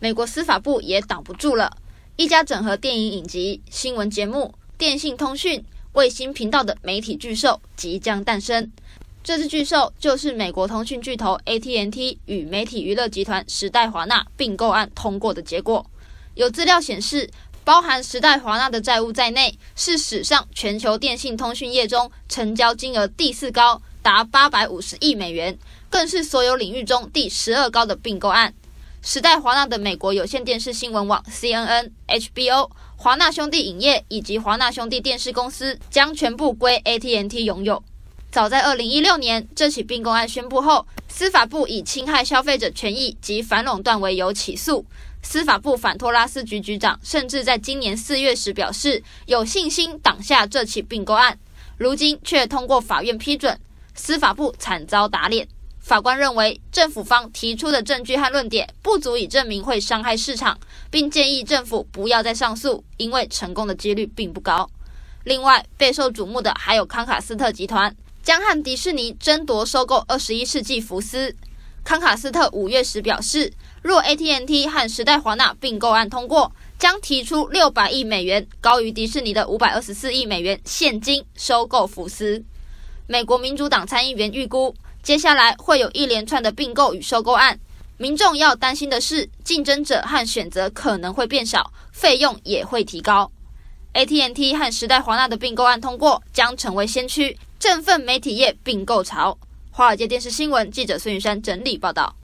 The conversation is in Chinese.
美国司法部也挡不住了。一家整合电影影集、新闻节目、电信通讯、卫星频道的媒体巨兽即将诞生。这只巨兽就是美国通讯巨头 AT&T 与媒体娱乐集团时代华纳并购案通过的结果。有资料显示，包含时代华纳的债务在内，是史上全球电信通讯业中成交金额第四高，达八百五十亿美元，更是所有领域中第十二高的并购案。时代华纳的美国有线电视新闻网 CNN、HBO、华纳兄弟影业以及华纳兄弟电视公司将全部归 AT&T 拥有。早在二零一六年，这起并购案宣布后，司法部以侵害消费者权益及反垄断为由起诉。司法部反托拉斯局局长甚至在今年四月时表示，有信心挡下这起并购案。如今却通过法院批准，司法部惨遭打脸。法官认为，政府方提出的证据和论点不足以证明会伤害市场，并建议政府不要再上诉，因为成功的几率并不高。另外，备受瞩目的还有康卡斯特集团。将和迪士尼争夺收购二十一世纪福斯。康卡斯特五月时表示，若 AT&T 和时代华纳并购案通过，将提出六百亿美元，高于迪士尼的五百二十四亿美元现金收购福斯。美国民主党参议员预估，接下来会有一连串的并购与收购案。民众要担心的是，竞争者和选择可能会变少，费用也会提高。AT&T 和时代华纳的并购案通过，将成为先驱。振奋媒体业并购潮。华尔街电视新闻记者孙玉山整理报道。